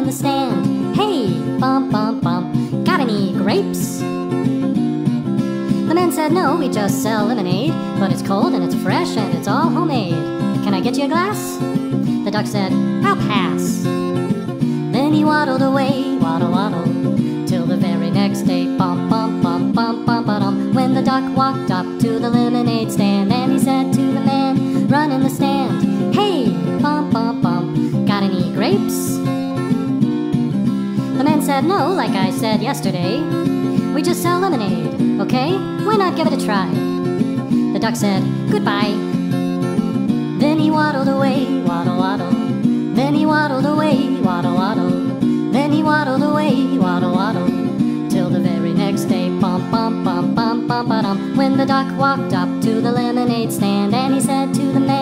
in the stand. Hey, bump, bump, bump, got any grapes? The man said, No, we just sell lemonade, but it's cold and it's fresh and it's all homemade. Can I get you a glass? The duck said, I'll pass. Then he waddled away, waddle, waddle, till the very next day. Bump, bump, bump, bump, bump, bump. When the duck walked up said, No, like I said yesterday. We just sell lemonade, okay? Why not give it a try? The duck said, Goodbye. Then he waddled away, waddle, waddle. Then he waddled away, waddle, waddle. Then he waddled away, waddle, waddle. Till the very next day, bump, bump, bump, bump, bum. When the duck walked up to the lemonade stand, and he said to the man,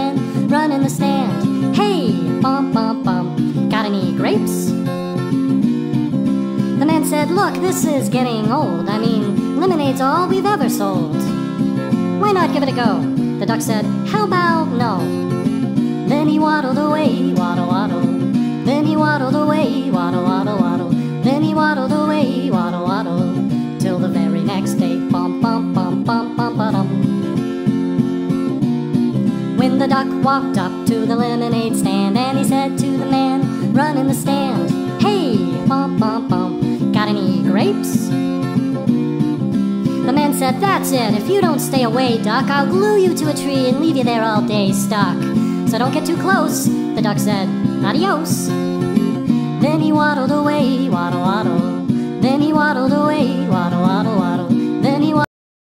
said, Look, this is getting old. I mean, lemonade's all we've ever sold. Why not give it a go? The duck said, How about no? Then he waddled away, waddle, waddle. Then he waddled away, waddle, waddle, waddle. Then he waddled away, waddle, waddle. Till the very next day, bump, bump, bump, bump, bump, ba-dum. When the duck walked up to the lemonade stand, and he said to the man, Run in the stand. The man said, That's it. If you don't stay away, duck, I'll glue you to a tree and leave you there all day stuck. So don't get too close. The duck said, Adios. Then he waddled away, waddle, waddle.